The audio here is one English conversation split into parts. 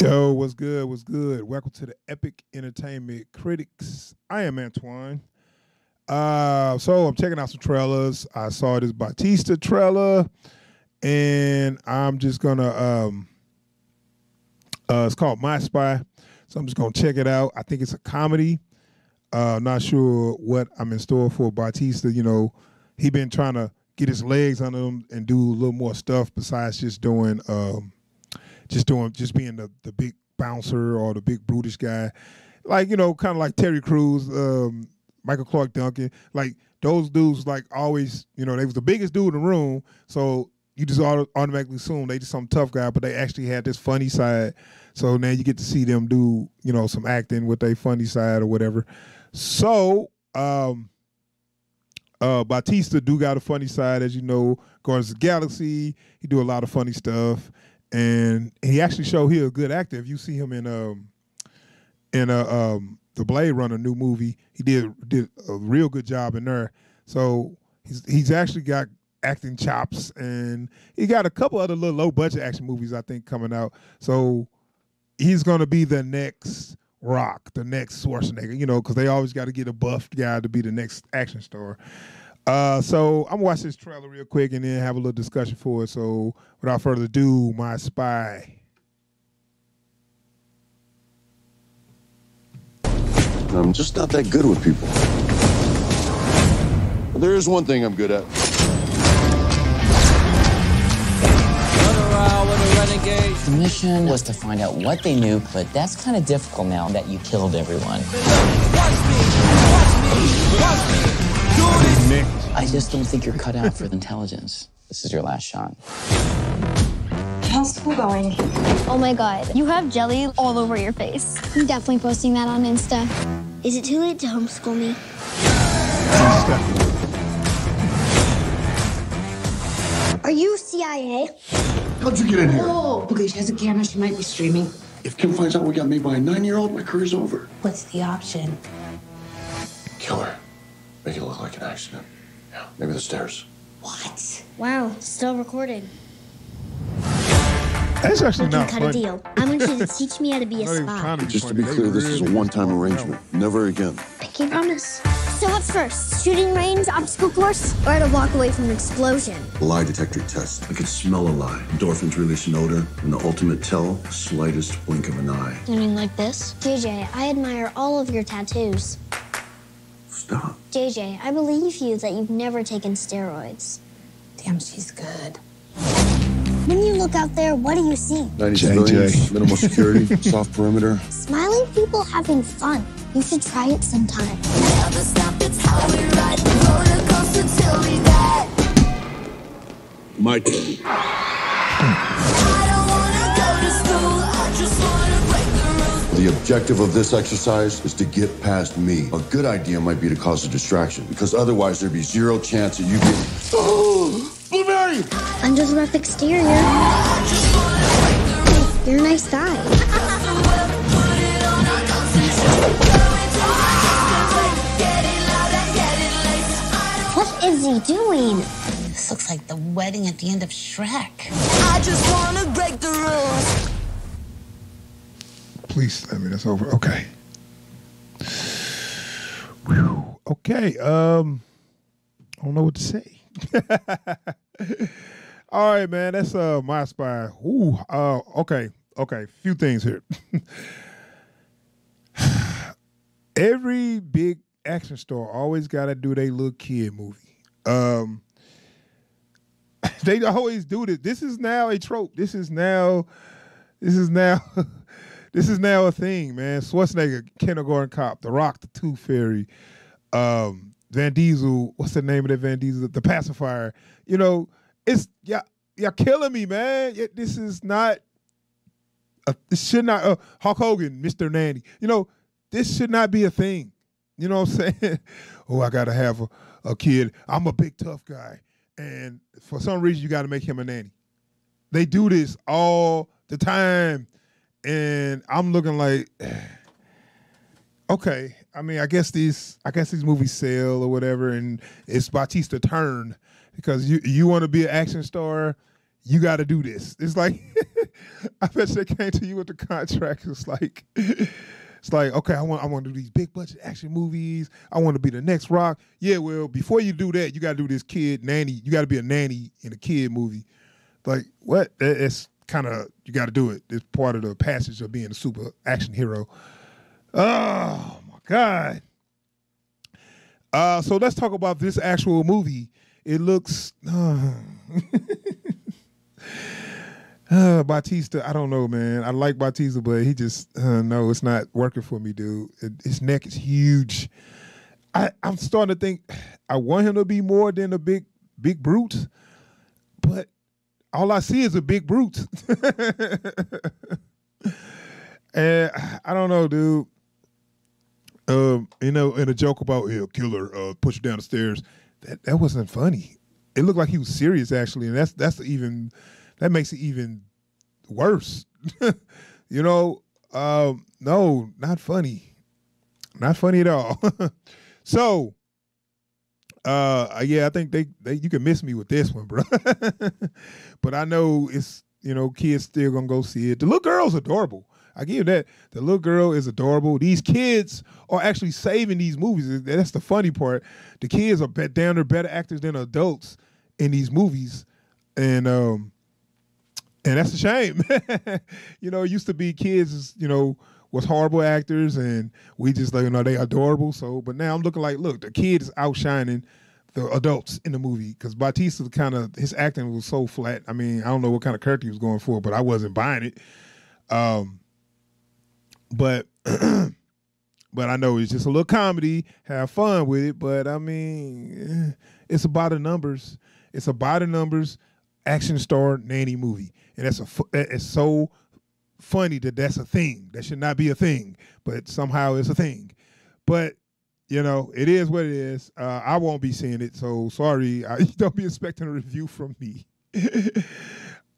Yo, what's good? What's good? Welcome to the Epic Entertainment Critics. I am Antoine. Uh, so I'm checking out some trailers. I saw this Batista trailer, and I'm just gonna um, uh, it's called My Spy. So I'm just gonna check it out. I think it's a comedy. Uh, not sure what I'm in store for Batista. You know, he been trying to get his legs under him and do a little more stuff besides just doing um, just doing just being the the big bouncer or the big brutish guy, like you know, kind of like Terry Crews, um, Michael Clarke Duncan, like those dudes, like always, you know, they was the biggest dude in the room, so you just auto- automatically assume they just some tough guy, but they actually had this funny side. So now you get to see them do, you know, some acting with their funny side or whatever. So, um, uh, Batista do got a funny side, as you know. Guardians of the Galaxy, he do a lot of funny stuff and he actually showed he a good actor. If you see him in um in a um the Blade Runner new movie, he did did a real good job in there. So he's he's actually got acting chops, and he got a couple other little low budget action movies I think coming out. So he's gonna be the next Rock, the next Schwarzenegger, you know, because they always got to get a buffed guy to be the next action star. Uh, so I'm gonna watch this trailer real quick and then have a little discussion for it. So without further ado, my spy. I'm just not that good with people. But there is one thing I'm good at. The mission was to find out what they knew, but that's kind of difficult now that you killed everyone. I just don't think you're cut out for intelligence. This is your last shot. How's school going? Oh my god, you have jelly all over your face. I'm definitely posting that on Insta. Is it too late to homeschool me? Insta. Are you CIA? How'd you get in here? Oh, okay, she has a camera. She might be streaming. If Kim finds out we got made by a nine-year-old, my career's over. What's the option? Kill her. Make it look like an accident. Yeah, maybe the stairs. What? Wow, still recording. That's actually We can not cut a deal. I want you to teach me how to be a spy. trying to Just to be clear, this is a one-time arrangement. Never again. Pinky promise. So what's first? Shooting range, obstacle course, or to walk away from an explosion? Lie detector test. I could smell a lie. Endorphins release an odor, and the ultimate tell, slightest blink of an eye. You mean like this? JJ, I admire all of your tattoos. Stop. JJ, I believe you that you've never taken steroids. Damn, she's good. When you look out there, what do you see? 90 JJ. civilians, minimal security, soft perimeter. Smiling people having fun. You should try it sometime. My turn. The objective of this exercise is to get past me. A good idea might be to cause a distraction, because otherwise there'd be zero chance of you getting. Oh, Blueberry! Under the rough exterior, you're a nice guy. What is he doing? This looks like the wedding at the end of Shrek. I just wanna break the rules. Please tell me that's over. Okay. Whew. Okay. Um, I don't know what to say. All right, man. That's uh my spy. Ooh. Uh. Okay. Okay. Few things here. Every big action star always got to do their little kid movie. Um. They always do this. This is now a trope. This is now. This is now. this is now a thing, man. Schwarzenegger, Kindergarten Cop, The Rock, The Tooth Fairy, um, Van Diesel. What's the name of that Van Diesel? The Pacifier. You know, it's y'all, y'all killing me, man. Yeah, This is not. A, this should not. Uh, Hulk Hogan, Mr. Nanny. You know, this should not be a thing. You know what I'm saying? oh, I gotta have a, a kid. I'm a big tough guy, and for some reason you got to make him a nanny. They do this all the time, and I'm looking like, okay. I mean, I guess these, I guess these movies sell or whatever, and it's Batista turn because you you want to be an action star, you got to do this. It's like I bet they came to you with the contract. It's like it's like okay, I want I want to do these big budget action movies. I want to be the next Rock. Yeah, well, before you do that, you got to do this kid nanny. You got to be a nanny in a kid movie. Like what? It's kind of you got to do it. It's part of the passage of being a super action hero. Oh my god. Uh, so let's talk about this actual movie. It looks. Uh, uh, Batista, I don't know, man. I like Batista, but he just uh, no, it's not working for me, dude. It, his neck is huge. I, I'm starting to think I want him to be more than a big big brute, all I see is a big brute. and I don't know, dude. Um, you know, in a joke about yeah, killer uh, push you down the stairs, that that wasn't funny. It looked like he was serious actually, and that's that's even that makes it even worse. you know, um, no, not funny, not funny at all. so, uh, yeah, I think they, they you can miss me with this one, bro. but I know it's you know kids still gonna go see it. The little girl's adorable. I give that. The little girl is adorable. These kids are actually saving these movies. That's the funny part. The kids are bet down. They're better actors than adults in these movies, and um, and that's a shame. you know, it used to be kids, you know, was horrible actors, and we just like you know they adorable. So, but now I'm looking like, look, the kid is outshining the adults in the movie because Batista kind of his acting was so flat. I mean, I don't know what kind of character he was going for, but I wasn't buying it. Um, but but I know it's just a little comedy. Have fun with it. But I mean, eh, it's about the numbers. It's about the numbers. Action star nanny movie, and that's a it's so funny that that's a thing. That should not be a thing, but somehow it's a thing. But you know, it is what it is. Uh, I won't be seeing it, so sorry. I, don't be expecting a review from me.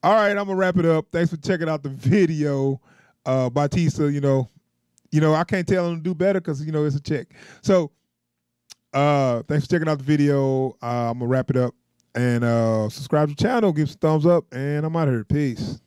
All right, I'm gonna wrap it up. Thanks for checking out the video uh, Batista, you know, you know, I can't tell him to do better because you know it's a check. So, uh, thanks for checking out the video. Uh, I'm gonna wrap it up and uh, subscribe to the channel, give some thumbs up, and I'm out of here. Peace.